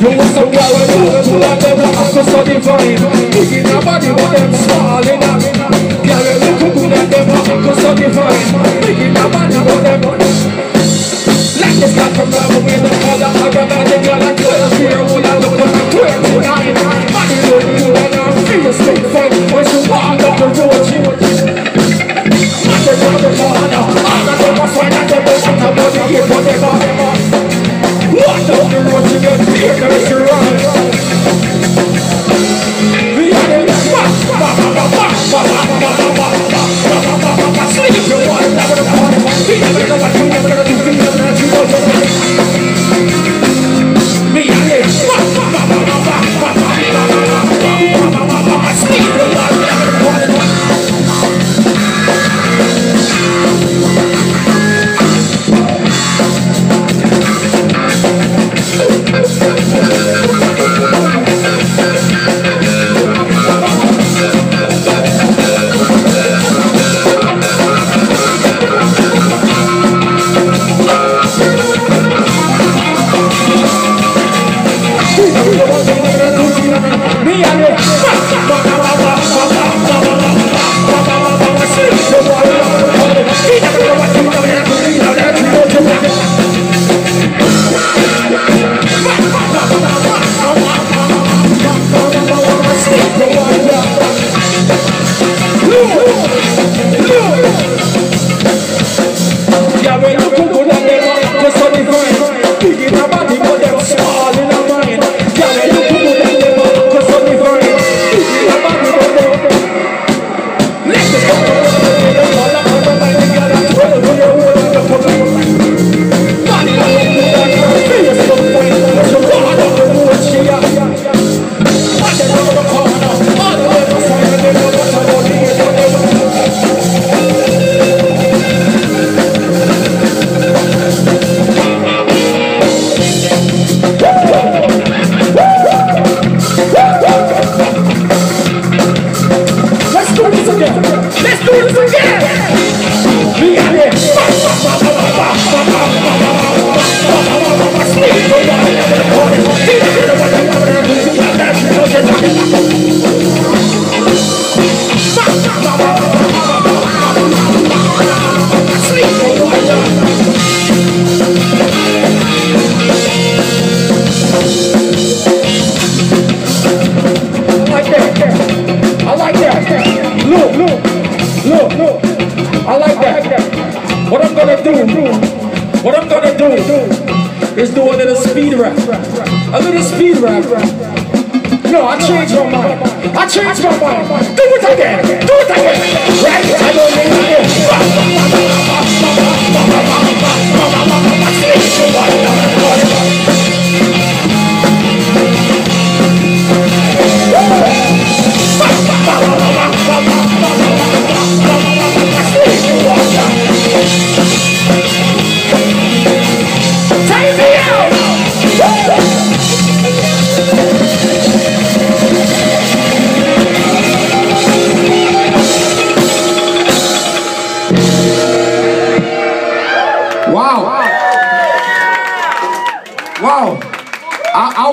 You was so well with who Like they were also so divine Kicking her body while them smiling at me Girl, you look good like they were also so divine Kicking her body while them Like this guy from Bravo in the color of gonna do, what I'm gonna do, is do a little speed rap. A little speed rap. No, I changed my mind. I changed my mind. Do it again. Do it again. Right? I don't need it. Wow. I, I